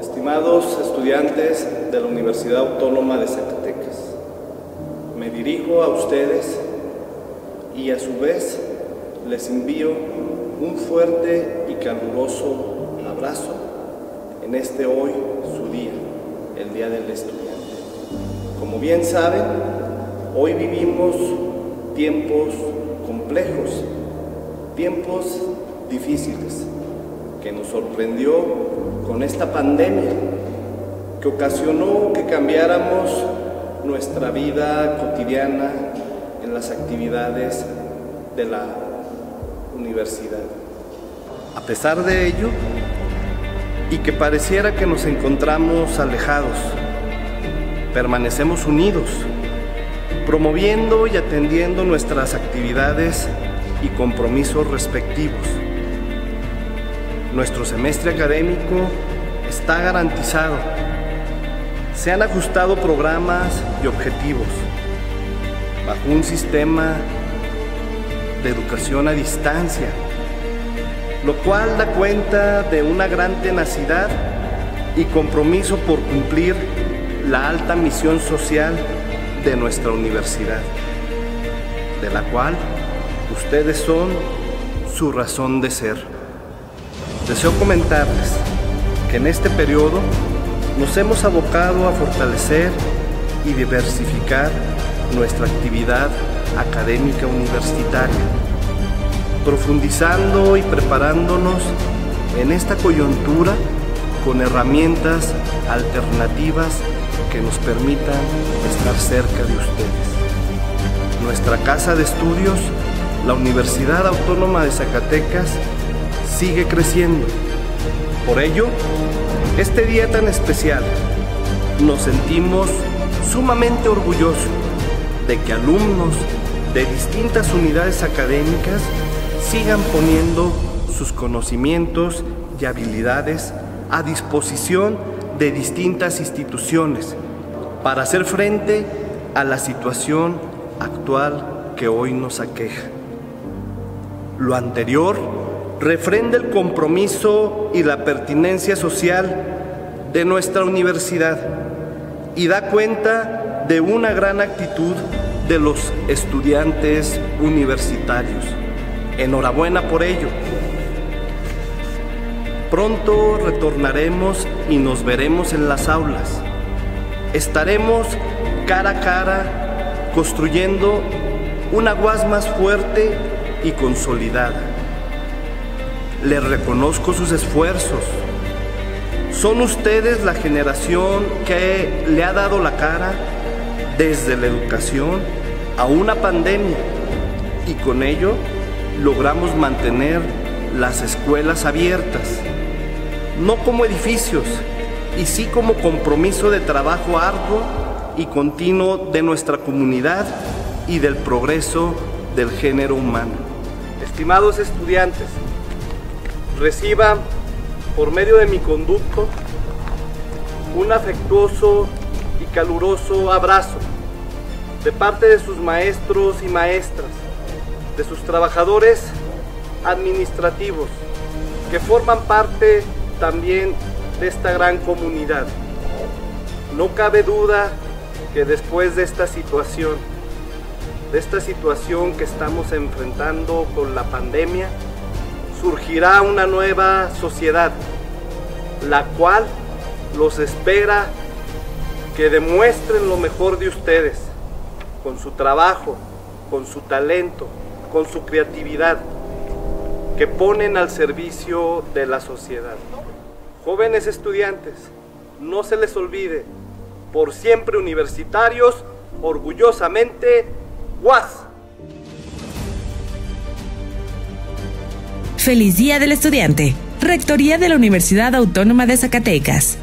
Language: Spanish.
Estimados estudiantes de la Universidad Autónoma de Zacatecas, me dirijo a ustedes y a su vez les envío un fuerte y caluroso abrazo en este hoy su día, el Día del Estudiante. Como bien saben, hoy vivimos tiempos complejos, tiempos difíciles, que nos sorprendió con esta pandemia, que ocasionó que cambiáramos nuestra vida cotidiana en las actividades de la universidad. A pesar de ello, y que pareciera que nos encontramos alejados, permanecemos unidos, promoviendo y atendiendo nuestras actividades y compromisos respectivos. Nuestro semestre académico está garantizado. Se han ajustado programas y objetivos bajo un sistema de educación a distancia, lo cual da cuenta de una gran tenacidad y compromiso por cumplir la alta misión social de nuestra universidad, de la cual ustedes son su razón de ser. Deseo comentarles que en este periodo nos hemos abocado a fortalecer y diversificar nuestra actividad académica universitaria, profundizando y preparándonos en esta coyuntura con herramientas alternativas que nos permitan estar cerca de ustedes. Nuestra casa de estudios, la Universidad Autónoma de Zacatecas, sigue creciendo. Por ello, este día tan especial, nos sentimos sumamente orgullosos de que alumnos de distintas unidades académicas sigan poniendo sus conocimientos y habilidades a disposición de distintas instituciones para hacer frente a la situación actual que hoy nos aqueja. Lo anterior refrenda el compromiso y la pertinencia social de nuestra universidad y da cuenta de una gran actitud de los estudiantes universitarios. Enhorabuena por ello. Pronto retornaremos y nos veremos en las aulas. Estaremos cara a cara construyendo una UAS más fuerte y consolidada. Les reconozco sus esfuerzos. Son ustedes la generación que le ha dado la cara desde la educación a una pandemia y con ello logramos mantener las escuelas abiertas no como edificios, y sí como compromiso de trabajo arduo y continuo de nuestra comunidad y del progreso del género humano. Estimados estudiantes, reciban por medio de mi conducto un afectuoso y caluroso abrazo de parte de sus maestros y maestras, de sus trabajadores administrativos que forman parte también de esta gran comunidad. No cabe duda que después de esta situación, de esta situación que estamos enfrentando con la pandemia, surgirá una nueva sociedad, la cual los espera que demuestren lo mejor de ustedes, con su trabajo, con su talento, con su creatividad, que ponen al servicio de la sociedad. Jóvenes estudiantes, no se les olvide, por siempre universitarios, orgullosamente, UAS. Feliz Día del Estudiante. Rectoría de la Universidad Autónoma de Zacatecas.